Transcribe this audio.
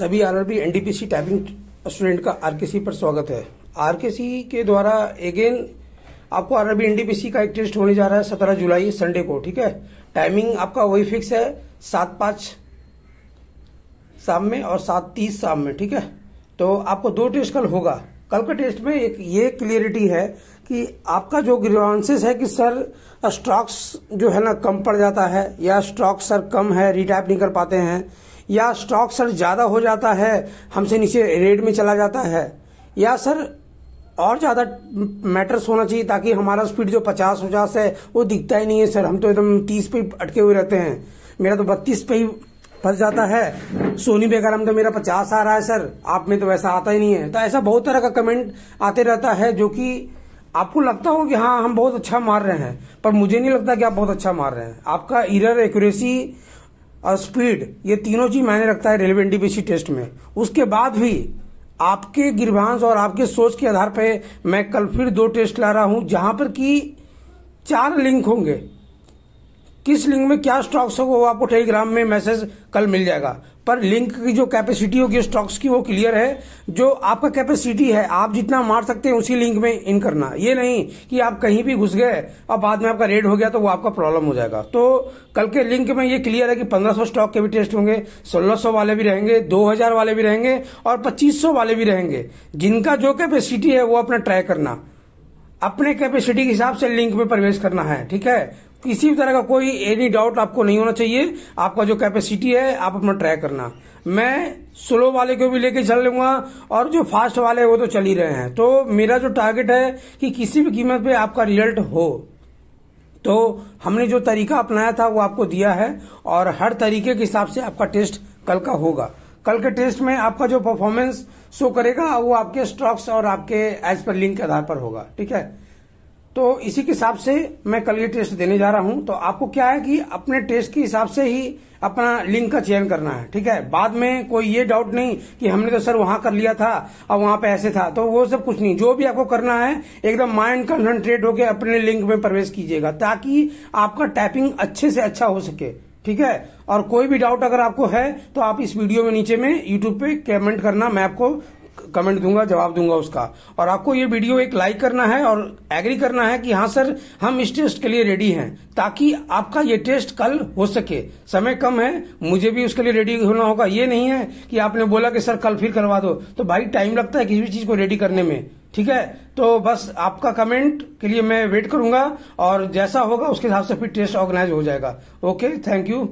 सभी RRB NTPC typing student का RKC पर स्वागत है। आरकेसी के द्वारा अगेन आपको आरआरबी एनडीपीसी का एक टेस्ट होने जा रहा है सत्रह जुलाई संडे को, ठीक है? टाइमिंग आपका वही फिक्स है, सात पाँच शाम में और सात तीस शाम में, ठीक है? तो आपको दो टेस्ट कल होगा। कल का टेस्ट में एक ये क्लियरिटी है कि आपका जो ग्रीवांसेस है कि सर स्टॉक्स जो है ना कम पड़ जाता है या स्टॉक सर कम है रिटाइप नहीं कर पाते हैं या स्टॉक सर ज़्यादा हो जाता है, हमसे नीचे रेट में चला जाता है। या सर, और ज़्यादा मैटर्स होना चाहिए ताकि हमारा स्पीड जो पचास पचास है, वो दिखता ही नहीं है सर। हम तो एकदम तीस पे अटके हुए रहते हैं। मेरा तो बत्तीस पे ही फंस जाता है। सोनी बेगरम तो मेरा पचास आ रहा है सर, आप में तो वैसा आता ही नहीं है। तो ऐसा बहुत तरह का कमेंट आते रहता है जो कि आपको लगता हो कि हाँ हम बहुत अच्छा मार रहे हैं, पर मुझे नहीं लगता कि आप बहुत अच्छा मार रहे हैं। आपका इरर एक्यूरेसी और स्पीड, ये तीनों चीज़ मायने रखता है रेलवे एनडीपीसी टेस्ट में। उसके बाद भी आपके गिरभांश और आपके सोच के आधार पर मैं कल फिर दो टेस्ट ला रहा हूँ, जहाँ पर कि चार लिंक होंगे। किस लिंक में क्या स्टॉक्स होगा वो आपको टेलीग्राम में मैसेज कल मिल जाएगा। पर लिंक की जो कैपेसिटी होगी स्टॉक्स की वो क्लियर है। जो आपका कैपेसिटी है, आप जितना मार सकते हैं उसी लिंक में इन करना। ये नहीं कि आप कहीं भी घुस गए और बाद में आपका रेड हो गया तो वो आपका प्रॉब्लम हो जाएगा। तो कल के लिंक में ये क्लियर है कि 1500 स्टॉक के भी टेस्ट होंगे 1600 वाले भी रहेंगे 2000 वाले भी रहेंगे और 2500 वाले भी रहेंगे। जिनका जो कैपेसिटी है वो अपना ट्राई करना। अपने कैपेसिटी के हिसाब से लिंक में प्रवेश करना है, ठीक है? किसी भी तरह का कोई एनी डाउट आपको नहीं होना चाहिए। आपका जो कैपेसिटी है, आप अपना ट्राई करना। मैं स्लो वाले को भी लेके चल लूँगा और जो फास्ट वाले वो तो चल ही रहे हैं। तो मेरा जो टारगेट है कि किसी भी कीमत पे आपका रिज़ल्ट हो। तो हमने जो तरीका अपनाया था, वो आपको दिया है और हर तरीके के हिसाब से आपका टेस्ट कल का होगा। कल के टेस्ट में आपका जो परफॉर्मेंस शो करेगा, वो आपके स्टॉक्स और आपके एज पर लिंक के आधार पर होगा। ठीक है? तो इसी के हिसाब से मैं कल ये टेस्ट देने जा रहा हूँ। तो आपको क्या है कि अपने टेस्ट के हिसाब से ही अपना लिंक का चयन करना है, ठीक है? बाद में कोई ये डाउट नहीं कि हमने तो सर वहाँ कर लिया था और वहाँ पे ऐसे था। तो वो सब कुछ नहीं। जो भी आपको करना है, एकदम माइंड कंसंट्रेट होकर अपने लिंक में प्रवेश कीजिएगा, ताकि आपका टाइपिंग अच्छे से अच्छा हो सके, ठीक है? और कोई भी डाउट अगर आपको है तो आप इस वीडियो में नीचे में यूट्यूब पे कमेंट करना, मैं आपको कमेंट दूँगा, जवाब दूँगा उसका। और आपको ये वीडियो एक लाइक करना है और एग्री करना है कि हाँ सर, हम इस टेस्ट के लिए रेडी हैं, ताकि आपका ये टेस्ट कल हो सके। समय कम है, मुझे भी उसके लिए रेडी होना होगा। ये नहीं है कि आपने बोला कि सर कल फिर करवा दो। तो भाई टाइम लगता है किसी भी चीज़ को रेडी करने में, ठीक है? तो बस आपका कमेंट के लिए मैं वेट करूँगा और जैसा होगा उसके हिसाब से फिर टेस्ट ऑर्गेनाइज हो जाएगा। Okay thank you